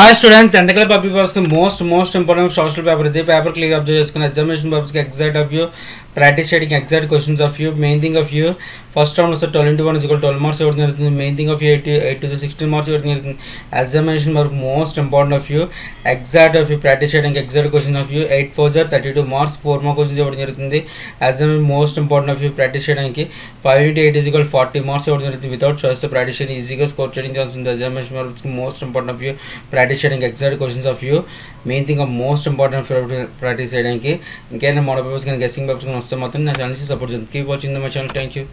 hi student tenth class public పర్పస్కి most most important social paper ఇది paper clear observe చేసుకుని examination పర్పస్కి exact of you practice చేయడానికి exact questions of you main thing of you first round వస్తే twelve into one is twelve marks ఇవ్వడం జరుగుతుంది main thing of you eight eight to sixteen marks ఇవ్వడం జరుగుతుంది examination వరకు most important of you exact of you practice చేయడానికి exact question of you eight four jar thirty two marks four mark questions ఇవ్వడం జరుగుతుంది exam most important of you practice చేయడానికి five into eight equal forty marks ఇవ్వడం జరుగుతుంది without choice practice చేయడం ఈజీగా score చేయడం chance ఉంది ఎగ్జామినేషన్ వరకు most important of you practice చేయడానికి exact questions of you main thing of most important practice చేయడానికి ఇంకైనా మోడల్ పేపర్స్ కానీ గెస్సింగ్ పేపర్స్ కానీ వస్తే మాత్రం నా ఛానల్స్ సపోర్ట్ చేయండి. Keep watching my channel thank you